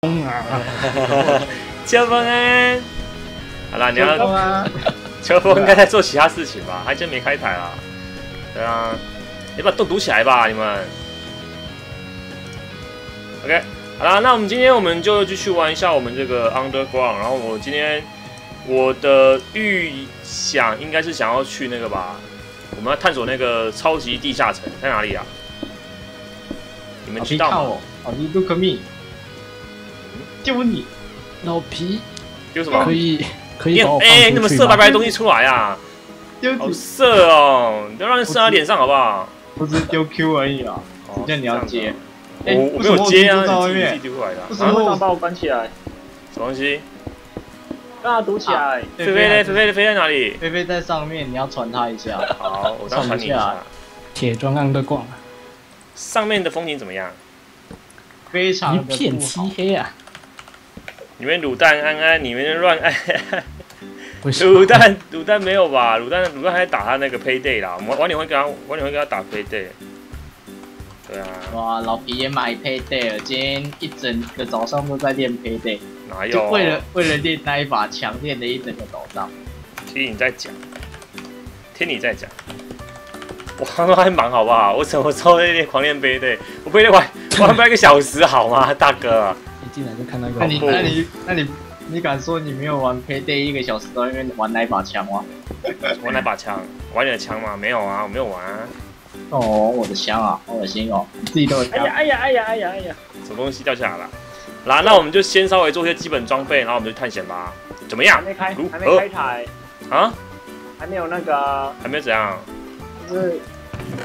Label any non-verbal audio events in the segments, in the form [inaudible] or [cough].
啊，秋风安，好啦，你秋风要啊，秋风应该在做其他事情吧？他今天没开台啊。对啊，你把洞堵起来吧，你们。OK，好啦，那我们今天我们就继续玩一下我们这个 Underground。然后我今天我的预想应该是想要去那个吧，我们要探索那个超级地下城在哪里啊？你们老知道吗？皮看我，老皮 look me，就你，老皮丢什么可？以可以把我哎、你怎么出去吗射白白的东西出来啊？好丢你，色哦！你不要让人射他脸上好不好？我只是丢 Q 而已啊。哦谁叫你要接我我没有接啊，你自己丢过来的啊。为什么把我关起来，什么东西？让他堵起来。菲菲嘞？菲菲飞在哪里？菲菲在上面，你要传他一下。好，我当传你一下。铁砖暗的逛，上面的风景怎么样？非常的片漆。黑啊！里面卤蛋安安，里面乱按。为什么卤蛋卤蛋没有吧？卤蛋卤蛋还打他那个 payday 啦。我们晚点会跟他晚点会跟他打 payday。对啊，哇，老皮也买 Payday 了，今天一整个早上都在练 Payday，哪有？就为了为了练那一把枪，练了一整个早上。听你在讲，听你在讲。我刚刚还忙好不好？我什么时候在练狂练 payday？我 payday 玩玩不了一个小时好吗，大哥？一进来就看到一个那你那你那你你敢说你没有玩 Payday 一个小时都在那边玩那一把枪吗？[laughs] 玩哪把枪？玩你的枪吗？没有啊，我没有玩啊。哦，我的枪啊，好恶心哦！你自己都有枪哎呀，哎呀哎呀哎呀哎呀！什么东西掉下来了？来，那我们就先稍微做一些基本装备，然后我们就探险吧。怎么样还？没开，还没开台，啊？还没有那个，还没有怎样？就是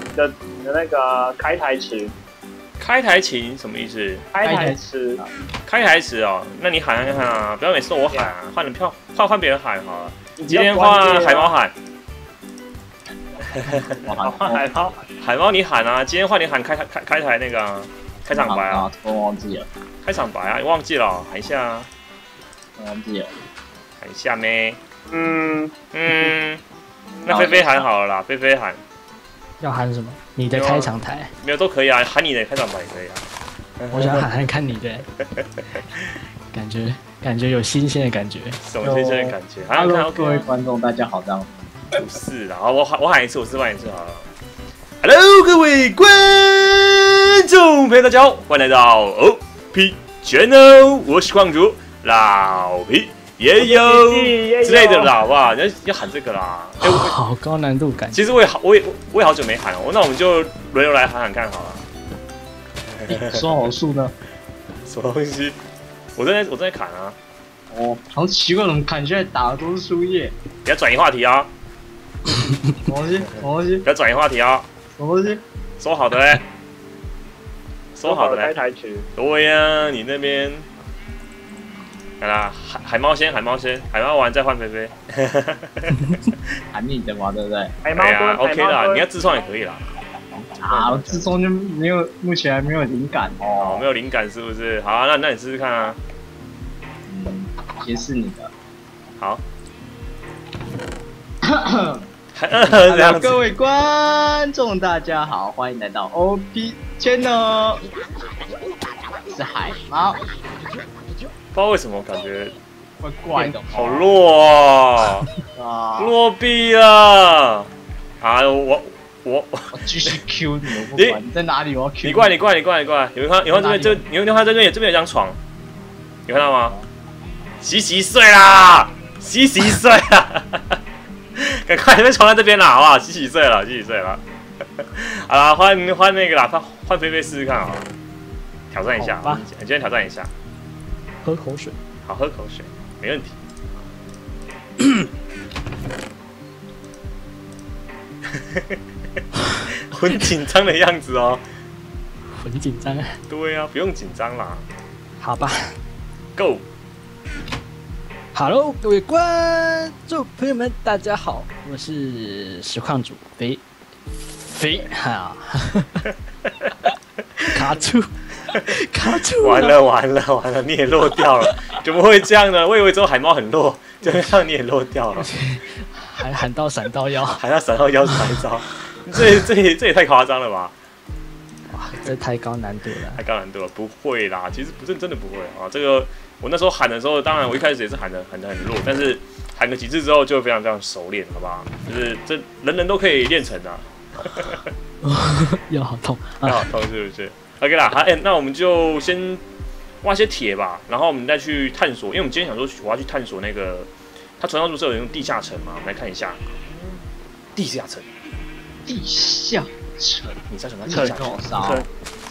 你的你的那个开台词，开台琴什么意思？开台词，开台词哦，那你喊看看啊，不要每次都我喊啊，换人票换换别人喊好了。你今天换海猫，喊，我好喊海猫，海猫你喊啊，今天换你喊开台开开台那个啊开场白啊，，我忘记了，开场白啊，你忘记了。哦，喊一下啊，我忘记了。喊一下咩？嗯，嗯，那菲菲喊好了啦，菲菲喊要喊什么？你的开场台，没有都可以啊，喊你的开场白也可以啊。[laughs] 我想喊喊看你的，[laughs] 感觉感觉有新鲜的感觉。什么新鲜的感觉？好像看 Hello，各位观众，大家好，这样不是啦，好我喊我喊一次，我示范一次好了。Hello，各位观众朋友，大家好，欢迎来到 OP Channel，我是矿主老皮，也有之类的啦，好不好？要要喊这个啦。哎、我好高难度感，其实我也好，我也我也好久没喊了，那我们就轮流来喊喊看好了。[laughs] 说好树呢？[laughs] 什么东西？我正在我正在砍啊！哦，好奇怪，怎么砍下来打的都是树叶？不要转移话题啊！什么东西？什么东西？不要转移话题啊！什么东西？说好的嘞，说好的嘞。开台曲，对呀、你那边，好啦，海海猫先，海猫先，海猫完再换菲菲。[laughs] 喊你的嘛，对不对？海猫蹲，，OK 啦，你要自创也可以啦。啊，我自从就没有，目前还没有灵感哦，哦没。有灵感是不是？好、啊，那那你试试看啊。嗯，也是你的。好。[coughs] 还 [coughs] 这 Hello，各位观众，大家好，欢迎来到 OP Channel。是海猫，不知道为什么感觉怪怪的，好弱啊，啊！弱毙了。啊，我我我继续 Q 你，我不你管你在哪里，我要 Q 你过来，你过来，你过来，你过来。有没有看？有没有看这边？这有没有看这边？这边有张床，你看到吗？洗洗睡啦，洗洗睡啦，[laughs] 赶快，你们床在这边啦，好不好？洗洗睡了，洗洗睡了。[laughs] 好啦，换换那个啦，换换菲菲试试看啊，挑战一下。好吧你今天挑战一下，喝口水。好，喝口水，没问题。[laughs] 很紧张的样子哦。很紧张啊。对啊、不用紧张啦好吧，Go。，Hello，各位观众朋友们，大家好，我是实况主肥肥哈，[laughs] 卡住，卡住完了完了完了，你也落掉了，[laughs] 怎么会这样呢？我以为只有海猫很弱，就让你也落掉了，还喊到闪到腰，喊到闪到腰是哪一招？[laughs] 这这这也太夸张了吧！哇，这太高难度了。太高难度了，不会啦，其实不是真的不会啊。这个我那时候喊的时候，当然我一开始也是喊的喊的很弱，但是喊个几次之后就非常非常熟练，好不好？就是这人人都可以练成 [laughs] 的、啊。腰好痛腰好！痛是不是？OK 啦，好，哎、那我们就先挖些铁吧，然后我们再去探索，因为我们今天想说我要去探索那个，它传说中是有那种地下城嘛，我们来看一下地下城，地下城，你在什么地城下层？哦啥？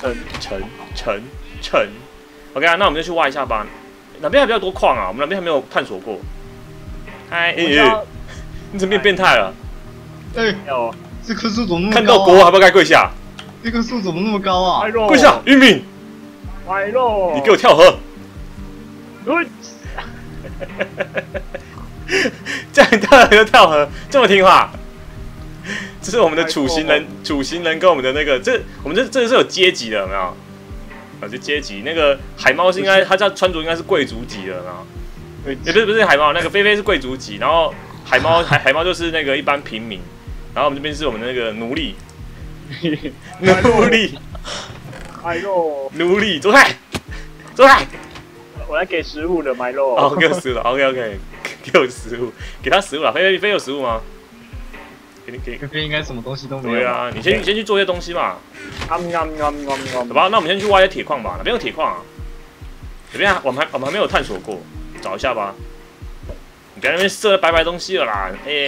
层层层层，OK 啊，那我们就去挖一下吧。哪边还比较多矿啊？我们哪边还没有探索过。嗨，哎、哎我要你怎么变变态了？哎，有这棵树怎么？看到国王还不该跪下？这个树怎么那么高啊？跪下，玉敏，麦肉，你给我跳河！喂，[laughs] 这样跳河就跳河，这么听话。这是我们的处刑人，处刑人跟我们的那个，这我们这这是有阶级的，有没有？啊，这阶级，那个海猫是应该，他叫穿着应该是贵族级的，有没有？也不是不是海猫，那个菲菲是贵族级，然后海猫 [laughs] 海海猫就是那个一般平民，然后我们这边是我们的那个奴隶，奴隶麦肉，努力，走开，走开。我来给食物的买肉。哦，给我食物，OK OK，给我食物，给他食物了。菲菲菲有食物吗？给你给你。这边应该什么东西都没有。对，啊，你先你先去做一些东西嘛，啊吧？那我们先去挖一些铁矿吧。哪边有铁矿啊？哪边还我们还我们还没有探索过，找一下吧。你别在那边射白白东西了啦，哎、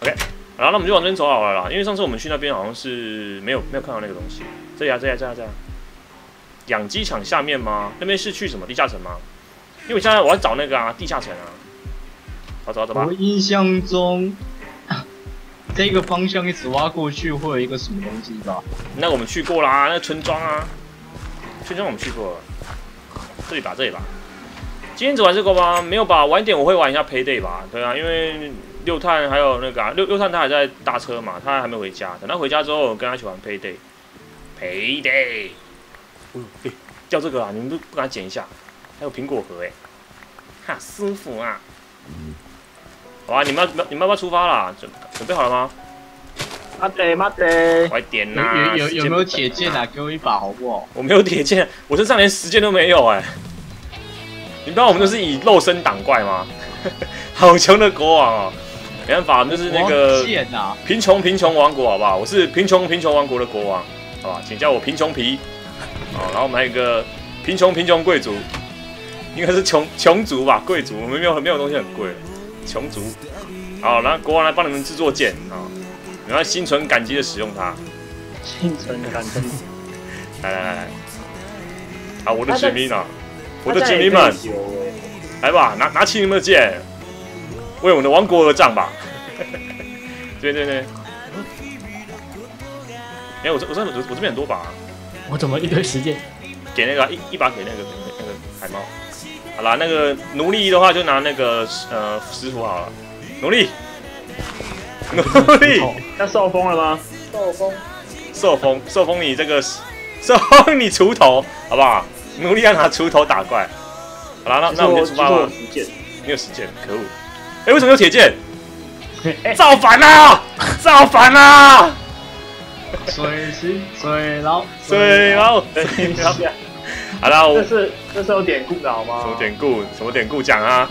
OK，然后那我们就往这边走好了啦，因为上次我们去那边好像是没有没有看到那个东西。这里啊，这里啊，这里啊，这里啊。养鸡场下面吗？那边是去什么地下城吗？因为我现在我要找那个啊地下城啊。好，走啊走吧我。印象中，这个方向一直挖过去会有一个什么东西吧？那我们去过啦，那村庄啊，村庄我们去过了，这里吧，这里吧。今天只玩这个吗？没有吧，晚一点我会玩一下 Payday 吧。对啊，因为六探还有那个、啊、六六探他还在搭车嘛，他还没回家。等他回家之后，我跟他一起玩 Payday。Payday，哦，哎、掉这个啊，你们都不敢捡一下？还有苹果核哎、哈，舒服啊。好啊，你们要你们要不要出发啦？准准备好了吗？妈得妈得，快点有呐、有有有没有铁剑啊？给我一把好不好？我没有铁剑，我身上连十件都没有哎、你不知道我们都是以肉身挡怪吗？[laughs] 好穷的国王哦，没办法，我们就是那个！贫穷贫穷王国，好不好？我是贫穷贫穷王国的国王，好吧？请叫我贫穷皮。哦，然后我们还有一个贫穷贫穷贵族，应该是穷穷族吧？贵族，我们没有没有东西很贵，穷族。好，然后国王来帮你们制作剑啊，你要心存感激的使用它。心存感激。来来来来，啊，我的他在子民啊，我的子民们，来吧，拿拿起你们的剑，为我们的王国而战吧！对对对，哎、我这我这我我这边很多把、啊，我怎么一堆时间？给那个啊一一把给那个那个海猫。好啦，那个奴隶的话就拿那个呃师傅好了，奴隶，[laughs] 奴隶，要受封了吗？受封。受封受封你这个受封你锄头，好不好？奴隶要拿锄头打怪。好了，那那我们就出发吧。实践。没有时间，可恶！哎、为什么有铁剑？造反啊！造反啊！[laughs] 水星水牢对，然后等一下，[laughs] 好了，我这是这是有典故的好吗？什么典故？什么典故讲啊？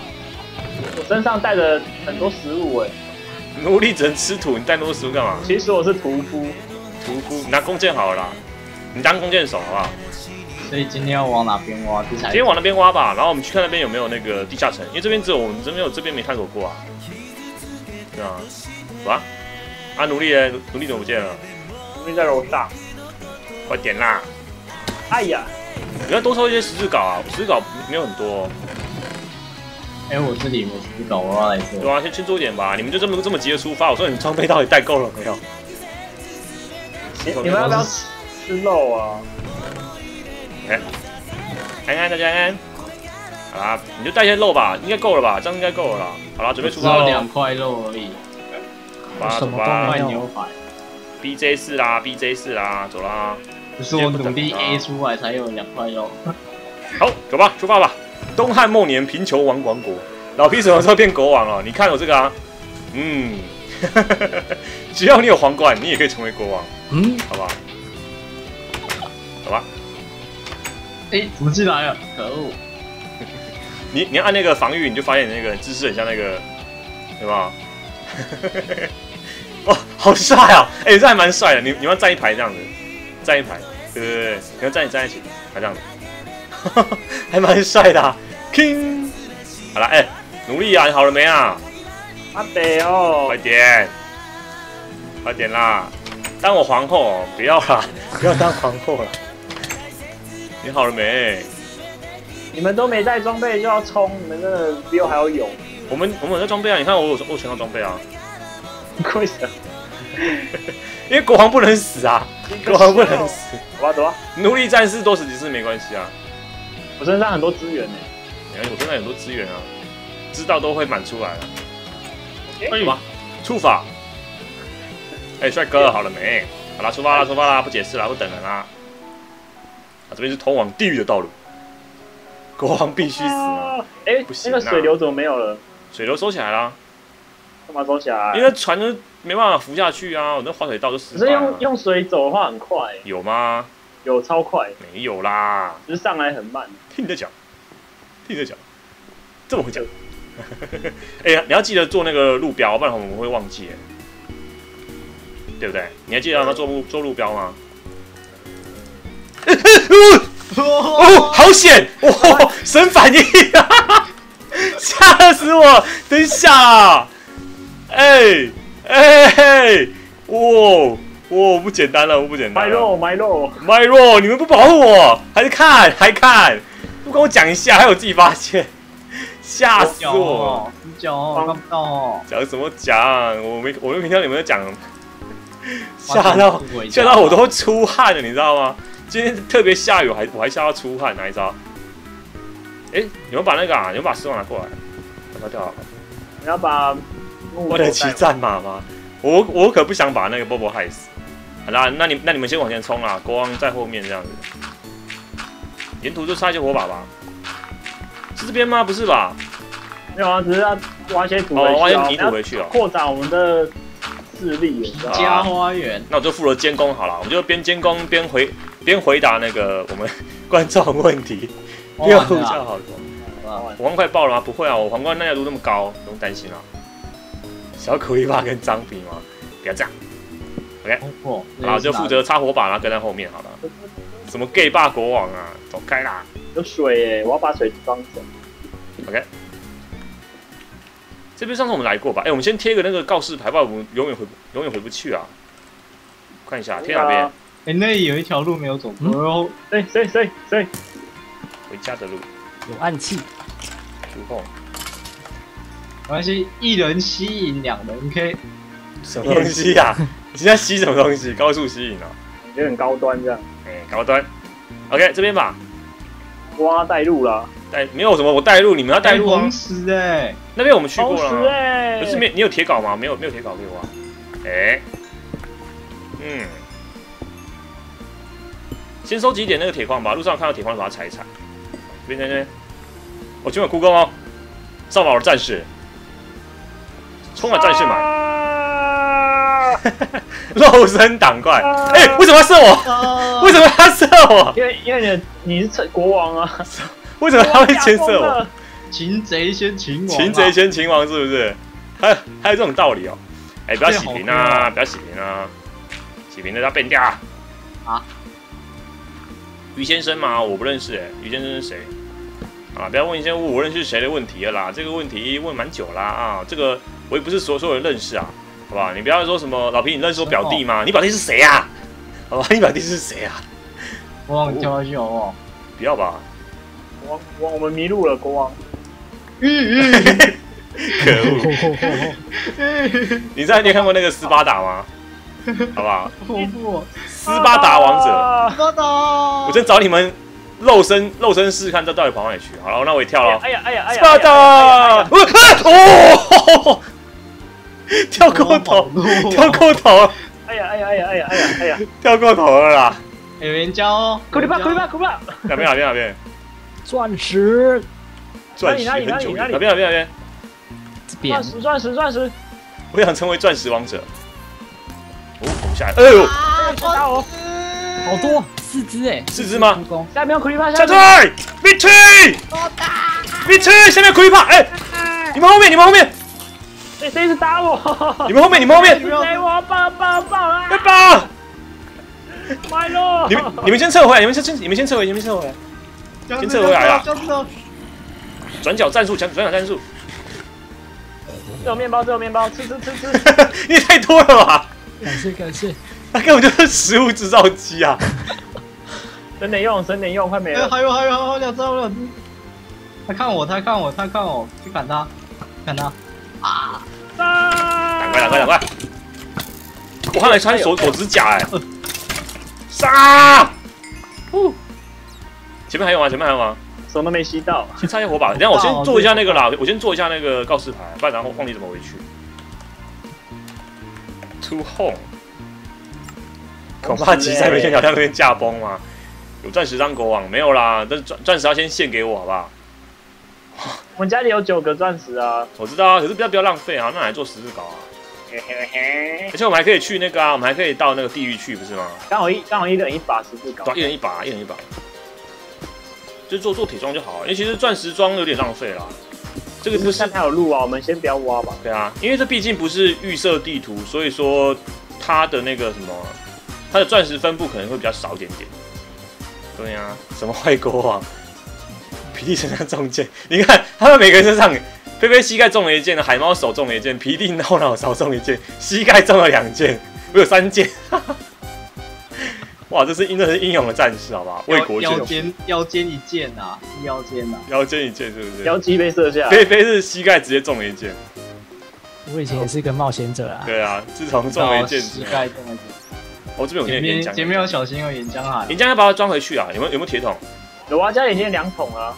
我身上带着很多食物哎，奴隶只能吃土，你带那么多食物干嘛？其实我是屠夫。屠夫，你拿弓箭好了啦，你当弓箭手好不好？所以今天要往哪边挖？今天往那边挖吧，然后我们去看那边有没有那个地下城，因为这边只有我们这边有这边没探索过啊。对啊，哇，啊奴隶呢？奴隶怎么不见了？奴隶在楼上。快点啦！哎呀，你要多抽一些十字镐啊，十字镐没有很多、哦。哎，我这里有石稿，我要来做。对啊，先先做一点吧。你们就这么这么急着出发，我说你装备到底带够了没有？你你们要不要吃肉啊？安安大家安安。好啦，你就带些肉吧，应该够了吧？这样应该够了啦。好啦，准备出发喽！只有两块肉而已，走吧，什么都走吧牛排。，BJ 四啦，BJ 四啦，走啦。不是我努力 A 出来才有两块肉。[laughs] 好，走吧，出发吧。东汉末年，贫穷王王国，老皮什么时候变国王了？你看我这个啊，嗯，[laughs] 只要你有皇冠，你也可以成为国王，嗯，好不好？哎，怎么进来了？可恶！[laughs] 你你按那个防御，你就发现你那个姿势很像那个，对吧？[laughs] 哦，好帅啊！哎、这还蛮帅的。你你要站一排这样子，站一排，对对对，你要站你站一起，还这样子，[laughs] 还蛮帅的、啊。King，好了，哎、努力啊！你好了没啊？阿北哦快，点，快点啦！当我皇后哦，不要啦，不要当皇后了。你好了没？你们都没带装备就要冲，你们真的比我还要勇。我们我们有在装备啊！你看我有我全套装备啊！为什么？[laughs] 因为国王不能死啊，国王不能死。走吧走吧，奴隶战士多死几次没关系啊，我身上很多资源呢。我身上很多资源啊，知道都会满出来了。哎走吧，出发。哎，帅哥，好了没？好啦，出发啦，出发啦！不解释啦，不等人啦。啊，这边是通往地狱的道路，[laughs] 国王必须死！哎不，行啊那个水流怎么没有了？水流收起来啦，干嘛收起来？因为船都没办法浮下去啊，我那滑水道就死可是用。用水走的话很快，有吗？有超快，没有啦，只是上来很慢。听你在讲，听你在讲，这么会讲。[laughs] 哎呀，你要记得做那个路标，不然我们会忘记耶，对不对？你还记得要做路做路标吗？[laughs] 哦，好险！哇，神反应啊！[laughs] 吓死我！等一下啊！哎哎，哇哇，不简单了，不简单了。买肉买肉，麦若，你们不保护我，还是看还看，不跟我讲一下，还有自己发现，[laughs] 吓死我！哦，死脚哦，看不到哦。讲什么讲？我没，我又没听到你们在讲，吓到回吓到我都出汗了，你知道吗？今天特别下雨，我还我还吓到出汗，哪一招？哎，你们把那个啊，你们把丝袜拿过来，把它掉好了。你要把我的骑带战马吗？我我可不想把那个波波害死。好啦，那你那你们先往前冲啊，国王在后面这样子。沿途就插一些火把吧。是这边吗？不是吧？没有啊，只是要挖一些土回哦，挖些泥土回去哦。扩展我们的势力？家花园，那我就负责监工好了，我们就边监工边回边回答那个我们观众问题，呼叫好了。啊皇冠快爆了吗？不会啊，我皇冠耐压度那么高，不用担心啊。小苦力怕跟张比吗？不要这样，OK，，好啦，就负责插火把，然后跟在后面好了。什么 gay 霸国王啊，走开啦！有水耶，我要把水装走。OK，这边上次我们来过吧？哎、我们先贴个那个告示牌，不然我们永远回不永远回不去啊。看一下贴哪边？哎，那里有一条路没有走过哦。谁谁谁谁？回家的路，有暗器，出后没关系，一人吸引两人 K。什么东西呀、你现在吸什么东西？高速吸引啊？有点高端这样。哎、高端。OK，这边吧。挖带路啦，带没有什么，我带路，你们要带路啊红。石哎，那边我们去过了啊。哎，不是没，你有铁镐吗？没有，没有铁镐给我啊。哎、嗯，先收集一点那个铁矿吧。路上看到铁矿，把它踩一踩。这边，这边，我今晚哭工哦。上马的战士，充满战士满，啊！[laughs] 肉身挡怪。哎、为什么要射我？啊为什么要射我？因为因为你你是国王啊，[laughs] 为什么他会先射我？擒贼先擒王啊，擒贼先擒王是不是？还有还有这种道理哦。哎、不要洗屏啊！不要洗屏啊！洗屏的要变掉啊！啊！于先生嘛，我不认识哎，于先生是谁？啊，不要问一些我我认识谁的问题了啦，这个问题问蛮久啦啊，这个我也不是所所有人认识啊，好吧？你不要说什么老皮，你认识我表弟吗？你表弟是谁呀、好吧，你表弟是谁啊？国王跳下去好不好？[laughs] 不要吧，国王，我们迷路了，国王。嗯 [laughs] 嗯可恶！[laughs] 你在你有看过那个斯巴达吗？[laughs] 好不好？恐怖，斯巴达王者，斯巴达，我先找你们肉身肉身试看这到底跑哪里去。好了，那我也跳了。哎呀哎呀哎呀！斯巴达，哦，[laughs] 跳过头，跳过头，哎呀哎呀哎呀哎呀哎呀哎呀！跳过头了啦！有人教哦，苦力吧苦力吧苦力吧！哪边哪边哪边？钻石钻石很久远，哪边哪边哪边？这边钻石钻石钻石！我想成为钻石王者。哦，我们下来，哎呦，啊，打我！好多，四只哎，四只吗，下面有苦力怕，下下面退，Victory，Victory，下面苦力怕，哎，你们后面，你们后面，谁谁一直打我？你们后面，你们后面，给我抱抱抱啊！抱！My Lord！，你们你们先撤回来，你们先你们先撤回，你们先撤回来。先撤回来啊转角战术，转转角战术，这有面包，这有面包，吃吃吃吃。[laughs] 你也太多了吧？感谢感谢，他根本就是食物制造机啊！[laughs] 省点用，省点用，快没哎，了。还有还有还有两只，还有两只。他看我，他看我，他看我，去砍他，砍他。啊！赶快赶快赶快！我还没穿手手指甲哎！杀！哦！前面还有吗？前面还有吗？手都没吸到。先插一下火把，等一下我先做一下那个啦，我先做一下那个告示牌，不然然后忘记怎么回去。To home，恐怕吉赛梅线条在那边驾崩吗？有钻石当国王没有啦？但是钻钻石要先献给我好不好？我们家里有九个钻石啊。我知道啊，可是不要不要浪费啊，那来做十字镐啊！嘿嘿嘿而且我们还可以去那个啊，我们还可以到那个地狱去，不是吗？刚好一刚好一人一把十字镐。一人一把，一人一把，就做做铁装就好了。因为其实钻石装有点浪费啦。这个不是看它有路啊，我们先不要挖吧。对啊，因为这毕竟不是预设地图，所以说它的那个什么，它的钻石分布可能会比较少一点点。对啊，什么坏国王，[laughs] 皮蒂身上中箭，你看他们每个人身上，菲菲膝盖中了一箭，海猫手中了一箭，皮蒂后脑勺中了一箭，膝盖中了两箭，我有三箭。哇，这是真的是英勇的战士，好不好？为国腰间腰间一箭啊，是腰间啊。腰间一箭是不是？腰肌被射下来。菲菲是膝盖直接中了一箭。我以前也是一个冒险者啊，对啊，自从中了一箭之膝后，盖中了一箭。哦，这边有前岩浆，前面要小心有岩浆啊。岩浆要把它装回去啊！有没有有没有铁桶？有啊，家里已经有两桶啊。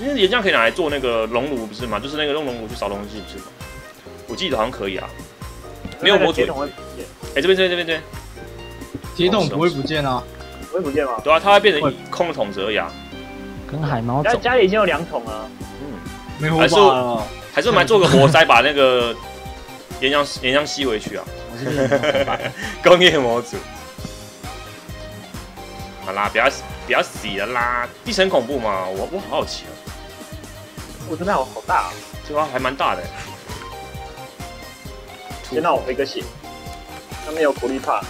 因为岩浆可以拿来做那个熔炉，不是吗？就是那个用熔炉去烧东西，不是吗？我记得好像可以啊。没有模组哎、这边这边这边这边，铁桶不会不见啊。不会不见吗？对啊，它会变成会一空桶子而已啊。跟海猫家走，家里已经有两桶了。嗯，没火还是把了。还是我们来做个活塞，把那个岩浆岩浆吸回去啊。[laughs] 工业模组。好啦，不要不要洗了啦！地层恐怖嘛？我我好好奇哦，我真的好好大啊！这个还蛮大的。先让我回个血。上面有苦力怕，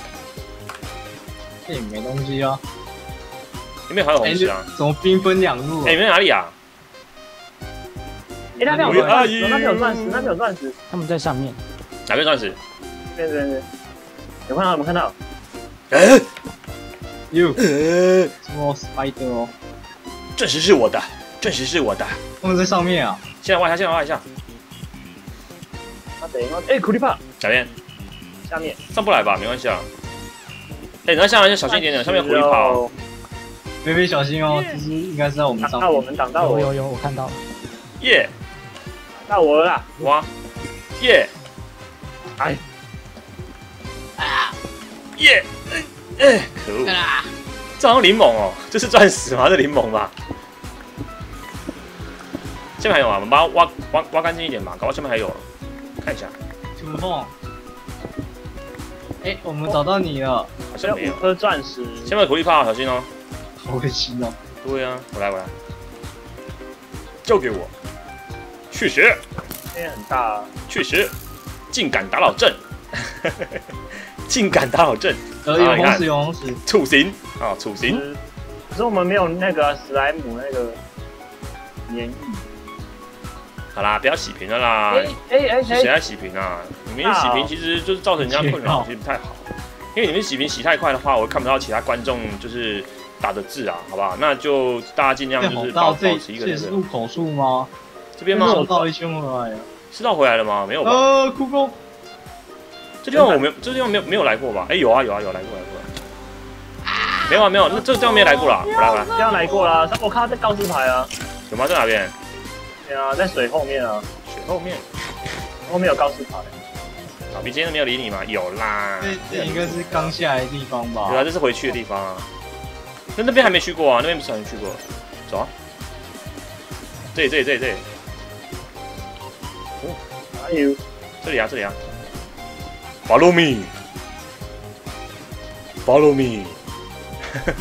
这里没东西啊。里面还有红哎，石啊。怎么兵分两路哎、啊？你们在哪里啊？哎，那边有钻石，姨那边有钻石，那边有钻石。他们在上面，哪边钻石？对对对，有看到有没有看到？哎、哟，呃，什么 spider 哦？钻石是我的，钻石是我的。他们在上面啊。现在挖一下，现在挖一下。啊等一下，哎，苦力怕哪边？下面。上不来吧？没关系啊。哎、你要下来要小心一点点，上面有狐狸跑。哦，菲菲小心哦，其实应该是在我们上面。挡到我们，挡到我，有有有，我看到了，耶、挡到我了啦！哇，耶、哎，耶、哎、哎可恶！这好像柠檬哦，这是钻石吗？这柠檬吧？下面还有啊，我们把它挖挖挖干净一点吧，搞到下面还有，看一下，土凤。哎，我们找到你了，好像没有五。颗钻石，下面有狐狸炮，小心哦。好恶心哦。对啊，我来我来，交给我，去学这边很大啊。去学，竟敢打扰朕，[laughs] 竟敢打扰朕，呃，有红石，有红石。处刑啊，处刑。可是可是我们没有那个史莱姆那个粘液。好啦，不要洗屏了啦。哎哎谁在洗屏啊？你们洗屏其实就是造成人家困扰，其实不太好。因为你们洗屏洗太快的话，我会看不到其他观众就是打的字啊，好不好？那就大家尽量就是保保持一个那个这是入口处吗？这边吗？绕一圈回来。是绕回来了吗？没有吧？呃，酷狗。这地方我没有，这地方没有没有来过吧？哎，有啊有啊有来过来过。没有啊没有，那这个地方没来过啦。我来我来，这样来过啦。我看到在告示牌啊。有吗？在哪边？对啊，在水后面啊，水后面。后面有告示牌。小皮今天都没有理你吗？有啦。这这应该是刚下来的地方吧？对啊，这是回去的地方啊。那那边还没去过啊，那边不是很去过。走啊。这里这里这里这里还有这里啊这里啊。Follow me. Follow me. [laughs]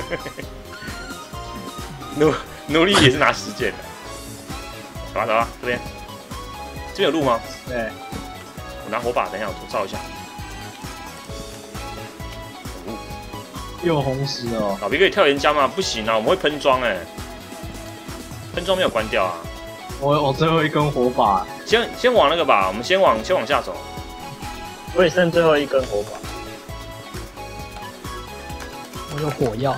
努努力也是拿时间的。走吧走吧，这边这边有路吗？对，我拿火把，等一下我照一下。又红石哦，老皮可以跳岩浆吗？不行啊，我们会喷装哎。喷装没有关掉啊。我我最后一根火把，先先往那个吧，我们先往先往下走。我也剩最后一根火把。我有火药，